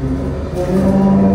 Thank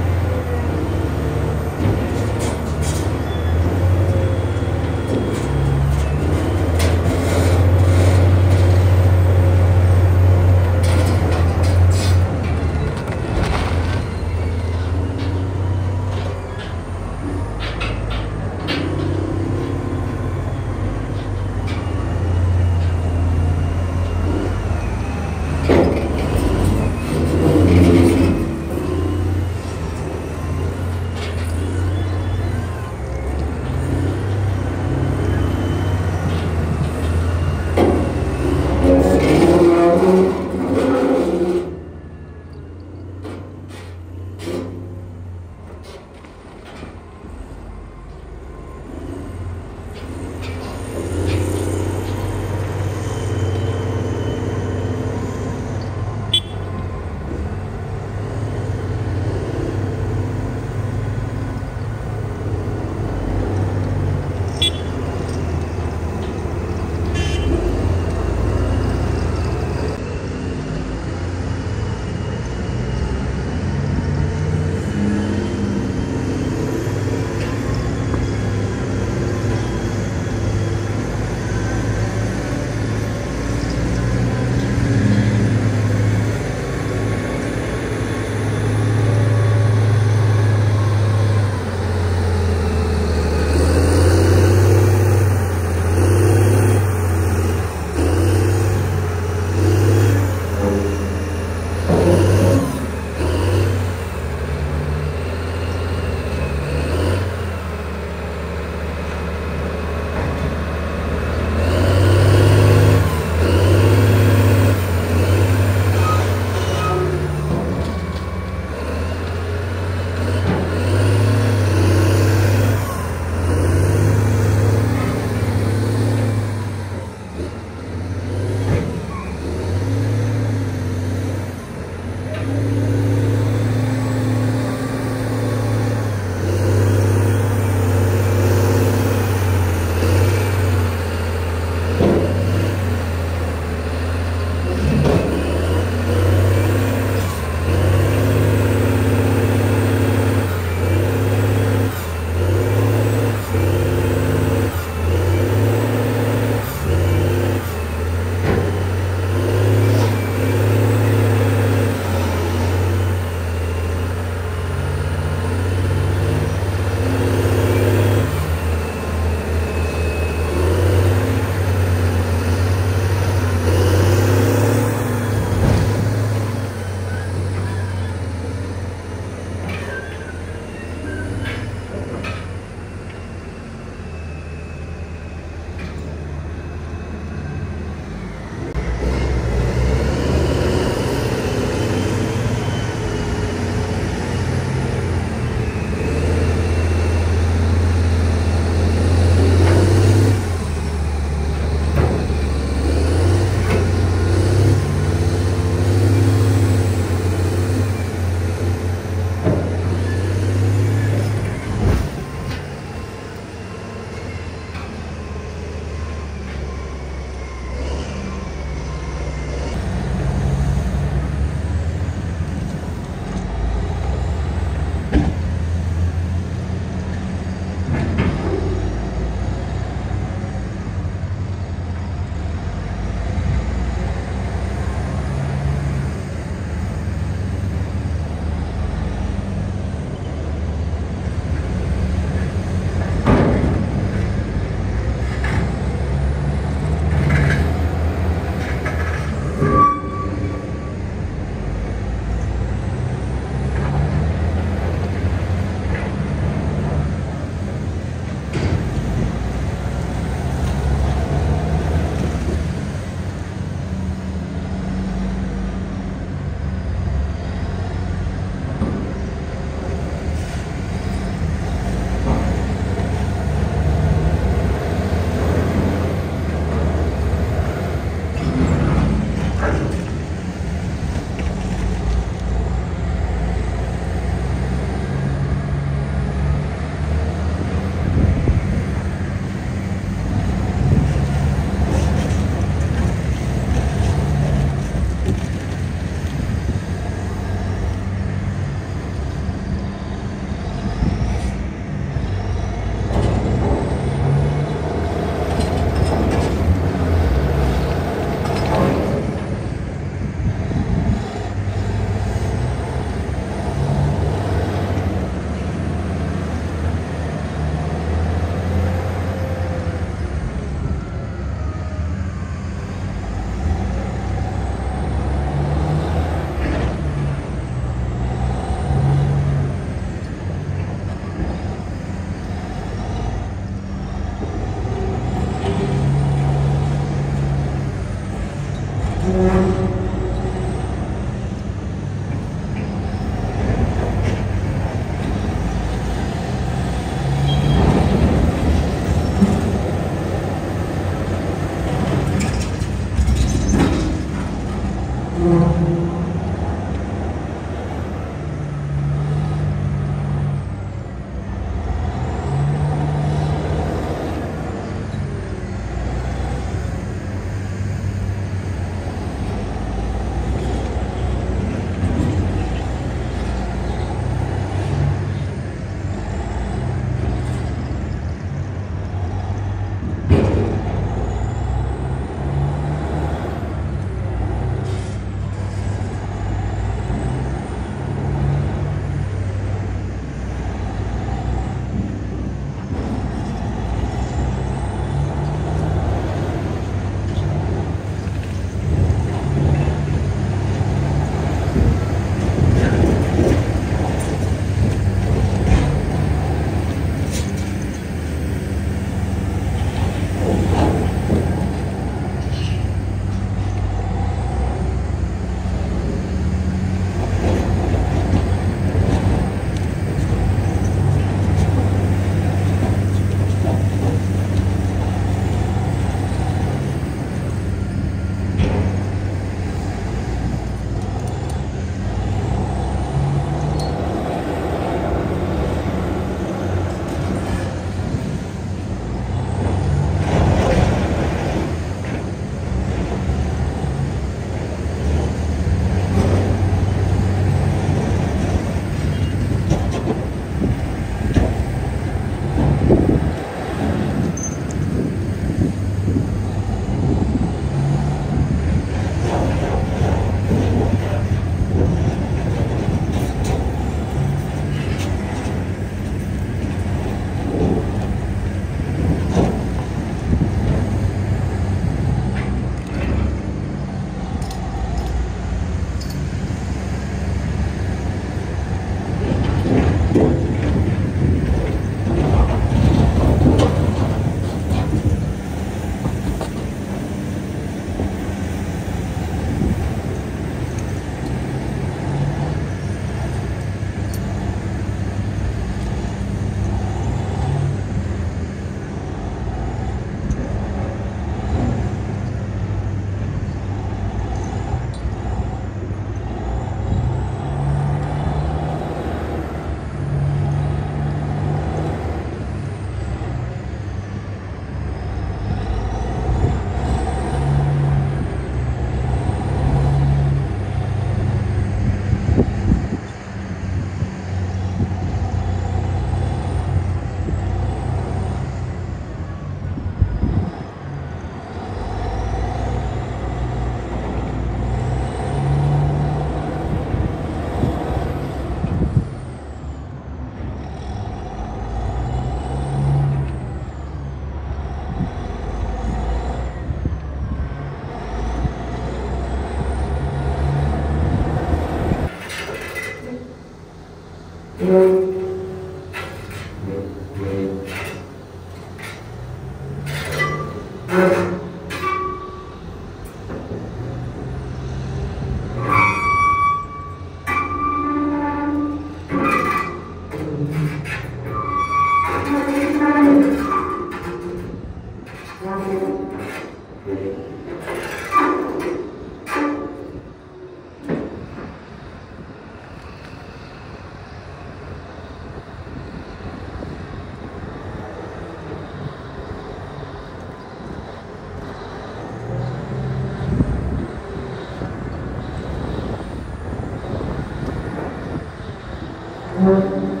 Música